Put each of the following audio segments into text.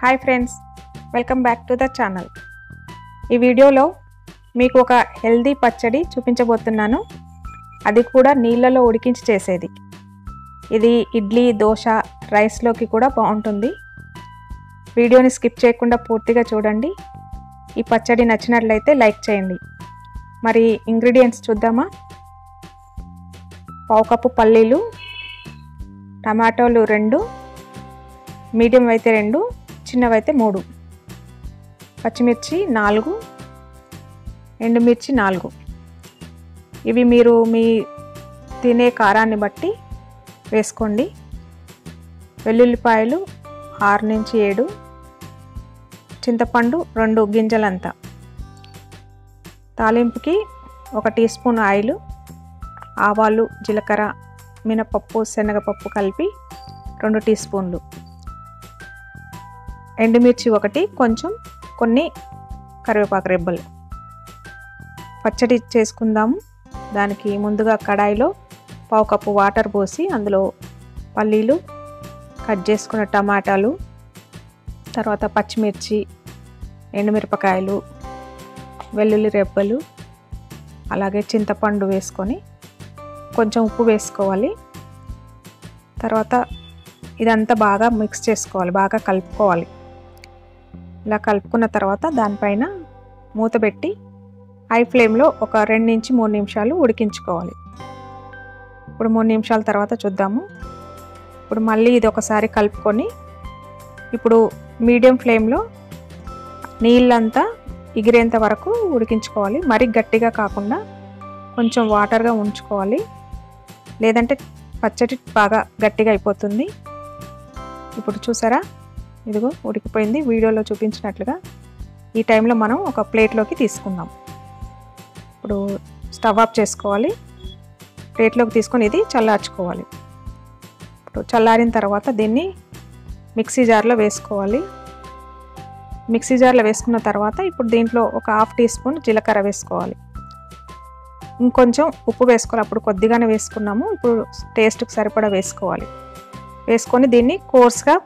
Hi friends welcome back to the channel ఈ వీడియోలో మీకు ఒక హెల్దీ పచ్చడి చూపించబోతున్నాను. అది కూడా నీళ్ళలో ఉడికించి చేసేది. ఇది ఇడ్లీ దోశ రైస్లోకి కూడా బాగుంటుంది. వీడియోని స్కిప్ చేయకుండా పూర్తిగా చూడండి. ఈ పచ్చడి నచ్చినట్లయితే లైక్ చేయండి. మరి ఇంగ్రీడియంట్స్ చూద్దామా? పావు కప్పు పల్లీలు టమాటోలు రెండు మీడియం అయితే రెండు చిన్నవైతే మూడు. పచ్చిమిర్చి నాలుగు ఎండుమిర్చి నాలుగు. ఇవి మీరు మీ తినే కారాన్ని బట్టి వేసుకోండి. వెల్లుల్లిపాయలు ఆరు నుంచి ఏడు చింతపండు రెండు గింజలంతా. తాలింపుకి ఒక టీ స్పూన్ ఆయిల్ ఆవాలు జీలకర్ర మినపప్పు శనగపప్పు కలిపి రెండు టీ స్పూన్లు. ఎండుమిర్చి ఒకటి కొంచెం కొన్ని కరివేపాకు రెబ్బలు. పచ్చడి చేసుకుందాము. దానికి ముందుగా కడాయిలో పావు కప్పు వాటర్ పోసి అందులో పల్లీలు కట్ చేసుకున్న టమాటాలు తర్వాత పచ్చిమిర్చి ఎండుమిరపకాయలు వెల్లుల్లి రెబ్బలు అలాగే చింతపండు వేసుకొని కొంచెం ఉప్పు వేసుకోవాలి. తర్వాత ఇదంతా బాగా మిక్స్ చేసుకోవాలి బాగా కలుపుకోవాలి. ఇలా కలుపుకున్న తర్వాత దానిపైన మూత పెట్టి హై ఫ్లేమ్లో ఒక రెండు నుంచి మూడు నిమిషాలు ఉడికించుకోవాలి. ఇప్పుడు మూడు నిమిషాల తర్వాత చూద్దాము. ఇప్పుడు మళ్ళీ ఇది ఒకసారి కలుపుకొని ఇప్పుడు మీడియం ఫ్లేమ్లో నీళ్ళంతా ఎగిరేంత వరకు ఉడికించుకోవాలి. మరీ గట్టిగా కాకుండా కొంచెం వాటర్గా ఉంచుకోవాలి. లేదంటే పచ్చడి బాగా గట్టిగా అయిపోతుంది. ఇప్పుడు చూసారా? ఇదిగో ఉడికిపోయింది. వీడియోలో చూపించినట్లుగా ఈ టైంలో మనం ఒక ప్లేట్లోకి తీసుకుందాం. ఇప్పుడు స్టవ్ ఆఫ్ చేసుకోవాలి. ప్లేట్లోకి తీసుకొని ఇది చల్లార్చుకోవాలి. ఇప్పుడు చల్లారిన తర్వాత దీన్ని మిక్సీ జార్లో వేసుకోవాలి. మిక్సీ జార్లో వేసుకున్న తర్వాత ఇప్పుడు దీంట్లో ఒక హాఫ్ టీ స్పూన్ జీలకర్ర వేసుకోవాలి. ఇంకొంచెం ఉప్పు వేసుకోవాలి. అప్పుడు కొద్దిగానే వేసుకున్నాము. ఇప్పుడు టేస్ట్కి సరిపడా వేసుకోవాలి. వేసుకొని దీన్ని కోర్స్గా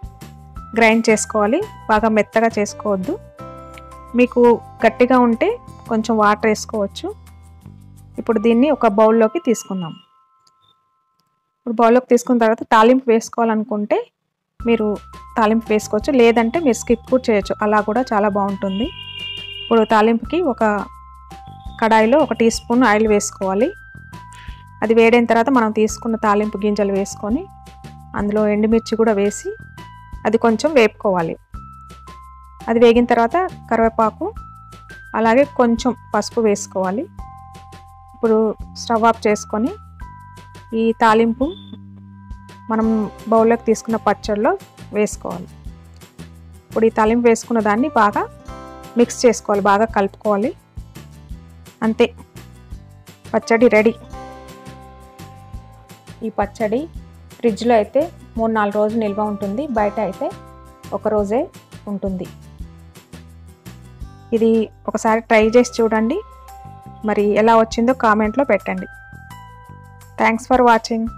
గ్రైండ్ చేసుకోవాలి బాగా మెత్తగా చేసుకోవద్దు. మీకు గట్టిగా ఉంటే కొంచెం వాటర్ వేసుకోవచ్చు. ఇప్పుడు దీన్ని ఒక బౌల్లోకి తీసుకుందాం. ఇప్పుడు బౌల్లోకి తీసుకున్న తర్వాత తాలింపు వేసుకోవాలనుకుంటే మీరు తాలింపు వేసుకోవచ్చు లేదంటే మీరు స్కిప్ కూడా చేయొచ్చు. అలా కూడా చాలా బాగుంటుంది. ఇప్పుడు తాలింపుకి ఒక కడాయిలో ఒక టీ స్పూన్ ఆయిల్ వేసుకోవాలి. అది వేడైన తర్వాత మనం తీసుకున్న తాలింపు గింజలు వేసుకొని అందులో ఎండుమిర్చి కూడా వేసి అది కొంచెం వేపుకోవాలి. అది వేగిన తర్వాత కరివేపాకు అలాగే కొంచెం పసుపు వేసుకోవాలి. ఇప్పుడు స్టవ్ ఆఫ్ చేసుకొని ఈ తాలింపు మనం బౌల్లోకి తీసుకున్న పచ్చడిలో వేసుకోవాలి. ఇప్పుడు ఈ తాలింపు వేసుకున్న దాన్ని బాగా మిక్స్ చేసుకోవాలి బాగా కలుపుకోవాలి. అంతే. పచ్చడి రెడీ. ఈ పచ్చడి ఫ్రిడ్జ్లో అయితే మూడు నాలుగు రోజులు నిల్వ ఉంటుంది. బయట అయితే ఒక రోజే ఉంటుంది. ఇది ఒకసారి ట్రై చేసి చూడండి. మరి ఎలా వచ్చిందో కామెంట్లో పెట్టండి. Thanks for watching.